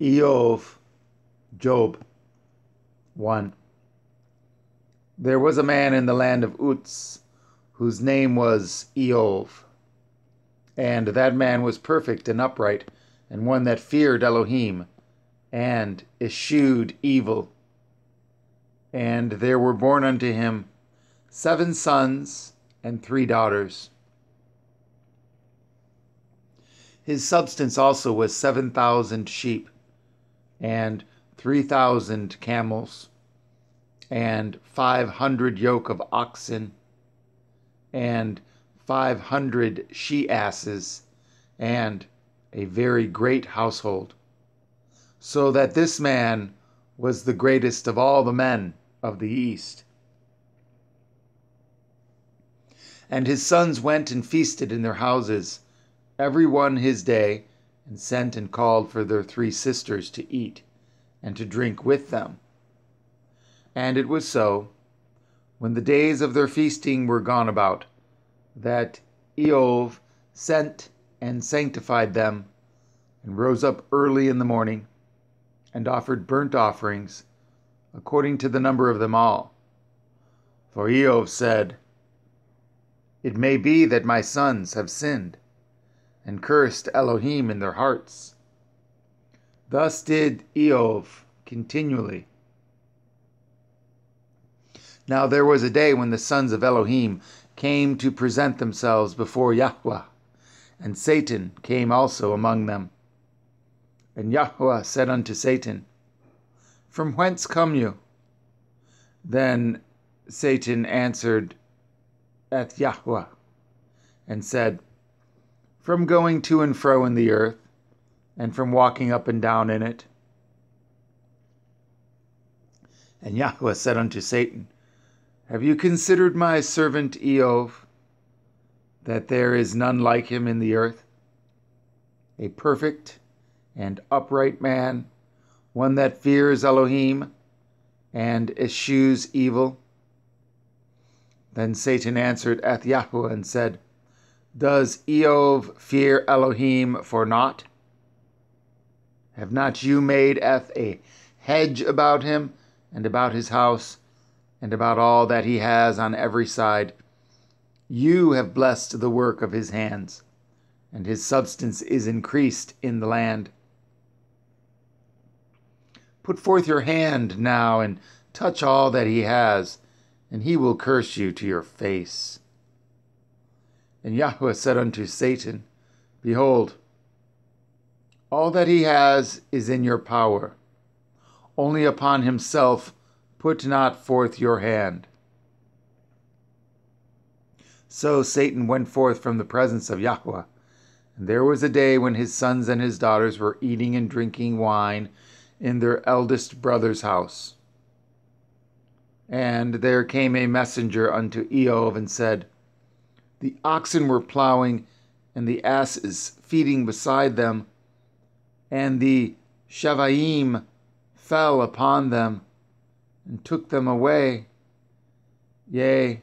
Iyov, Job 1. There was a man in the land of Uz whose name was Iyov. And that man was perfect and upright, and one that feared Elohim, and eschewed evil. And there were born unto him seven sons and three daughters. His substance also was seven thousand sheep and three thousand camels, and five hundred yoke of oxen, and five hundred she asses, and a very great household. So that this man was the greatest of all the men of the east. And his sons went and feasted in their houses, every one his day, and sent and called for their three sisters to eat and to drink with them. And it was so, when the days of their feasting were gone about, that Iyov sent and sanctified them, and rose up early in the morning, and offered burnt offerings, according to the number of them all. For Iyov said, It may be that my sons have sinned and cursed Elohim in their hearts. Thus did Iyov continually. Now there was a day when the sons of Elohim came to present themselves before Yahweh, and Satan came also among them. And Yahweh said unto Satan, From whence come you? Then Satan answered at Yahweh, and said, from going to and fro in the earth, and from walking up and down in it. And Yahweh said unto Satan, Have you considered my servant Iyov, that there is none like him in the earth? A perfect and upright man, one that fears Elohim and eschews evil. Then Satan answered at Yahweh and said, does Iyov fear Elohim for naught? Have not you made Eth a hedge about him, and about his house, and about all that he has on every side? You have blessed the work of his hands, and his substance is increased in the land. Put forth your hand now and touch all that he has, and he will curse you to your face. And Yahweh said unto Satan, Behold, all that he has is in your power. Only upon himself put not forth your hand. So Satan went forth from the presence of Yahweh. And there was a day when his sons and his daughters were eating and drinking wine in their eldest brother's house. And there came a messenger unto Iyov and said, the oxen were plowing, and the asses feeding beside them, and the Shavaim fell upon them and took them away. Yea,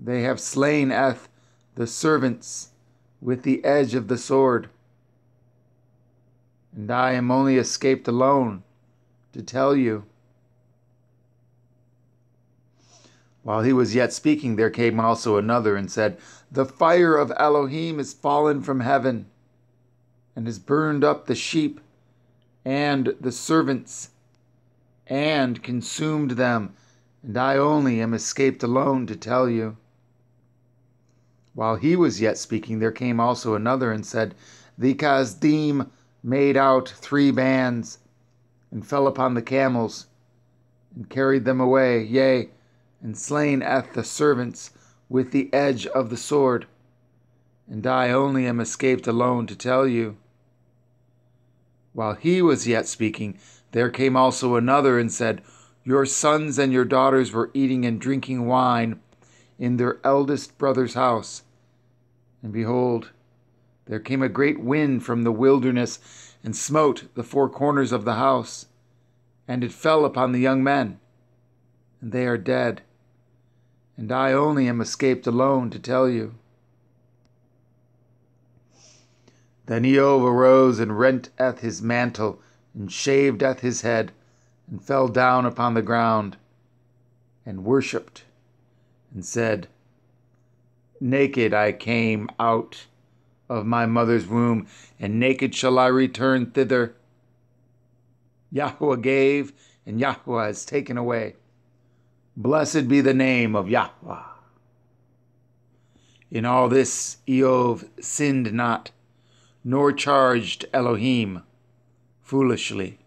they have slain Eth the servants with the edge of the sword. And I am only escaped alone to tell you. While he was yet speaking, there came also another and said, The fire of Elohim is fallen from heaven, and has burned up the sheep and the servants, and consumed them, and I only am escaped alone to tell you. While he was yet speaking, there came also another and said, The Kasdim made out three bands, and fell upon the camels, and carried them away, yea, and slain Eth the servants with the edge of the sword. And I only am escaped alone to tell you. While he was yet speaking, there came also another and said, Your sons and your daughters were eating and drinking wine in their eldest brother's house. And behold, there came a great wind from the wilderness and smote the four corners of the house, and it fell upon the young men, and they are dead and I only am escaped alone to tell you. Then Iyov arose and rent Eth his mantle, and shaved at his head, and fell down upon the ground, and worshipped, and said, Naked I came out of my mother's womb, and naked shall I return thither. Yahweh gave, and Yahweh has taken away. Blessed be the name of Yahweh. In all this Iyov sinned not, nor charged Elohim foolishly.